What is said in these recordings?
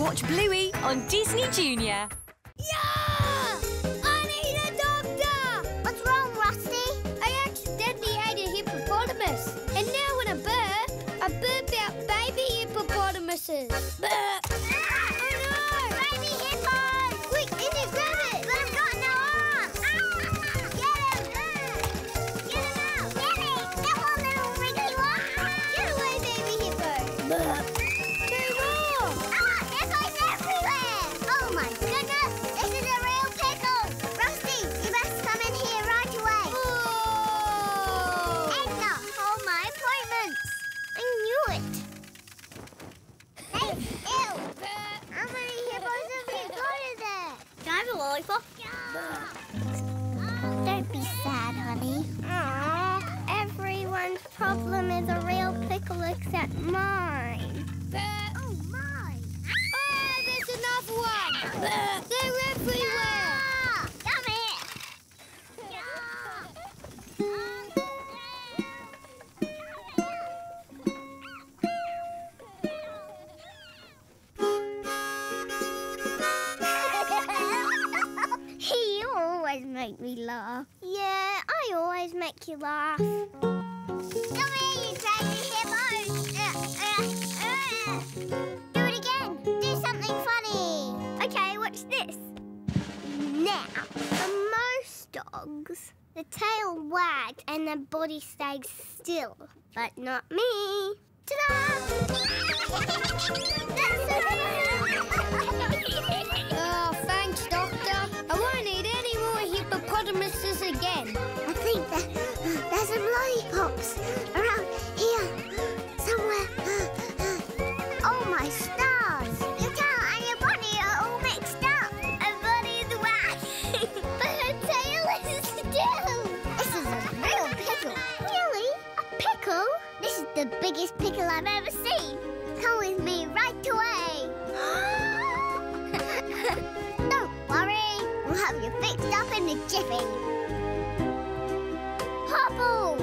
watch Bluey on Disney Junior. Yeah! Can I have make me laugh. Yeah, I always make you laugh. Come here, you crazy uh. Do it again. Do something funny. Okay, watch this. Now, for most dogs, the tail wags and the body stays still, but not me. Ta-da! This is the biggest pickle I've ever seen. Come with me right away. Don't worry, we'll have you fixed up in a jiffy. Hobble!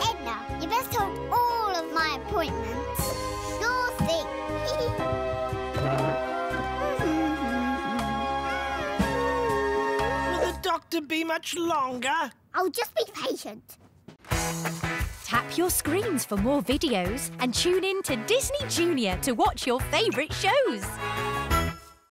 Edna, you best hold all of my appointments. Sure thing. Will the doctor be much longer? I'll just be patient. Tap your screens for more videos and tune in to Disney Junior to watch your favourite shows.